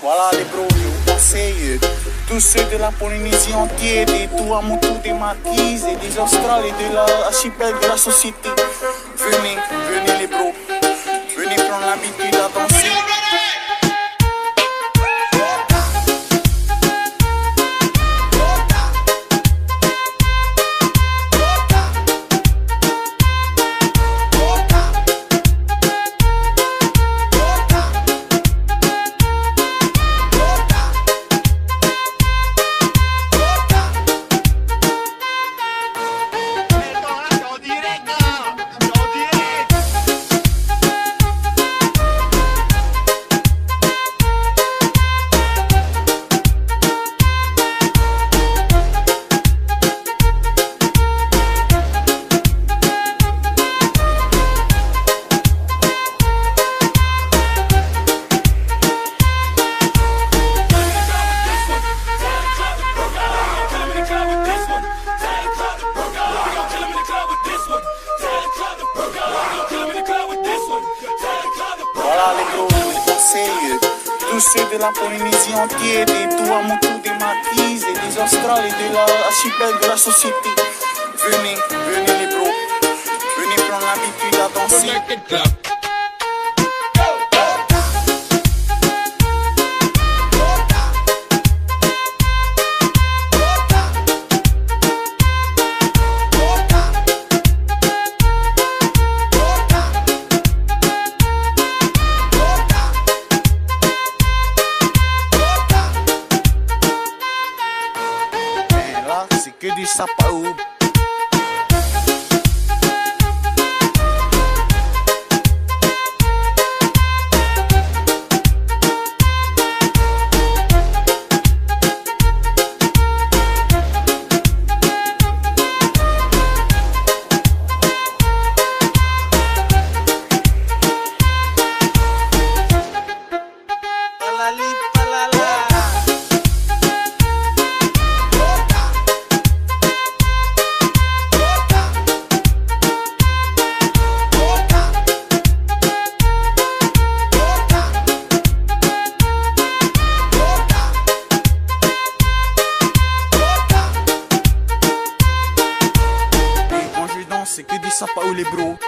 Voilà les bros, conseille tous ceux de la Polynésie entière, des Tuamotu, des Marquises, et des Australes et de l'archipel de la société. Venez, venez les bros, venez prendre l'habitude à danser. De la Polynésie entière, des Tuamotu, des Marquises, et des Australes et de l'archipel de la société. Venez, venez les bros, venez prendre l'habitude à danser. que de sapaú Pwede sa pauli bro.